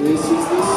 This is